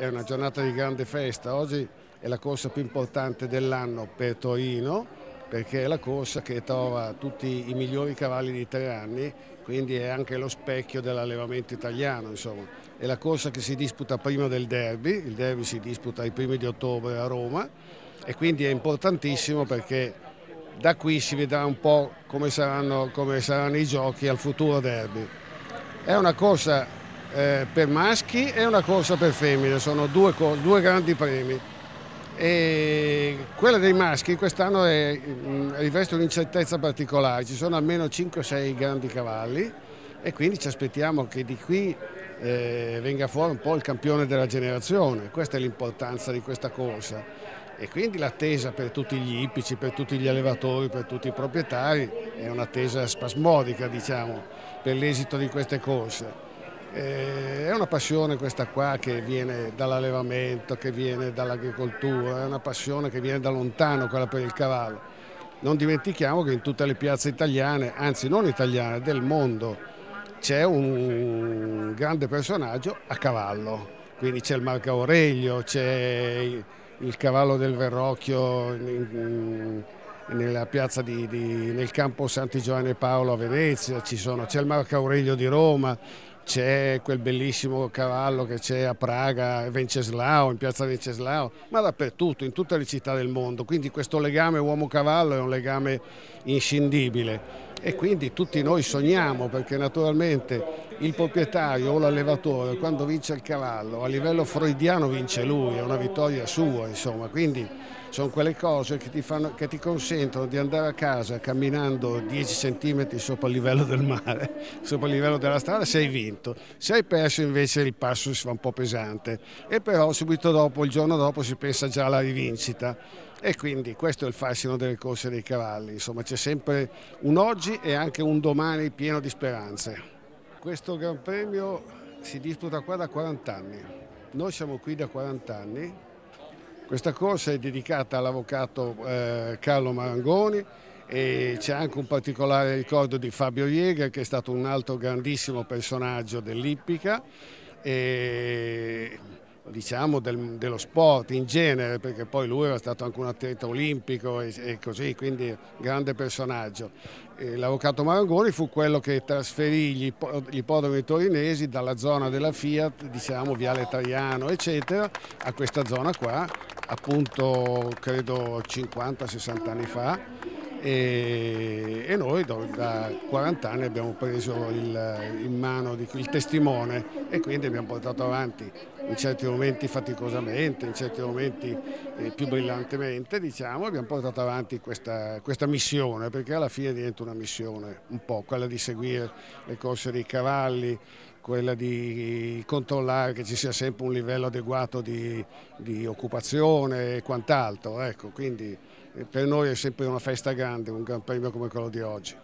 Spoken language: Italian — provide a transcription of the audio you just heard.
è una giornata di grande festa, oggi è la corsa più importante dell'anno per Torino perché è la corsa che trova tutti i migliori cavalli di tre anni, quindi è anche lo specchio dell'allevamento italiano. Insomma. È la corsa che si disputa prima del derby, il derby si disputa i primi di ottobre a Roma e quindi è importantissimo perché da qui si vedrà un po' come saranno, come saranno i giochi al futuro derby. È una corsa eh, per maschi e una corsa per femmine, sono due, due grandi premi. E quella dei maschi quest'anno mm, riveste un'incertezza particolare, ci sono almeno 5-6 grandi cavalli e quindi ci aspettiamo che di qui eh, venga fuori un po' il campione della generazione, questa è l'importanza di questa corsa e quindi l'attesa per tutti gli ippici, per tutti gli allevatori, per tutti i proprietari è un'attesa spasmodica diciamo, per l'esito di queste corse. Eh, è una passione questa qua che viene dall'allevamento, che viene dall'agricoltura, è una passione che viene da lontano, quella per il cavallo. Non dimentichiamo che in tutte le piazze italiane, anzi non italiane, del mondo, c'è un grande personaggio a cavallo. Quindi c'è il Marco Aurelio, c'è il cavallo del Verrocchio nella piazza di, di, nel campo Santi Giovanni Paolo a Venezia, c'è il Marco Aurelio di Roma, c'è quel bellissimo cavallo che c'è a Praga, Venceslao, in piazza Venceslao, ma dappertutto, in tutte le città del mondo. Quindi questo legame uomo-cavallo è un legame inscindibile. E quindi tutti noi sogniamo perché naturalmente il proprietario o l'allevatore quando vince il cavallo a livello freudiano vince lui, è una vittoria sua insomma, quindi sono quelle cose che ti, fanno, che ti, consentono di andare a casa camminando 10 cm sopra il livello del mare, sopra il livello della strada, se hai vinto. Se hai perso invece il passo si fa un po' pesante. E però subito dopo, il giorno dopo si pensa già alla rivincita. E quindi questo è il fascino delle corse dei cavalli, insomma c'è sempre un oggi e anche un domani pieno di speranze. Questo Gran Premio si disputa qua da 40 anni, noi siamo qui da 40 anni questa corsa è dedicata all'avvocato eh, Carlo Marangoni e c'è anche un particolare ricordo di Fabio Jäger che è stato un altro grandissimo personaggio dell'Ippica diciamo, del, dello sport in genere, perché poi lui era stato anche un atleta olimpico e, e così, quindi grande personaggio. L'avvocato Marangoni fu quello che trasferì gli, gli ippodromi torinesi dalla zona della Fiat, diciamo Viale Tariano, eccetera, a questa zona qua, appunto credo 50-60 anni fa e, e, noi da 40 anni abbiamo preso il, in mano il testimone e quindi abbiamo portato avanti in certi momenti faticosamente, in certi momenti eh, più brillantemente, diciamo, abbiamo portato avanti questa, questa, missione, perché alla fine diventa una missione, un po' quella di seguire le corse dei cavalli, quella di controllare che ci sia sempre un livello adeguato di, di occupazione e quant'altro, ecco, quindi eh, per noi è sempre una festa grande, un gran premio come quello di oggi.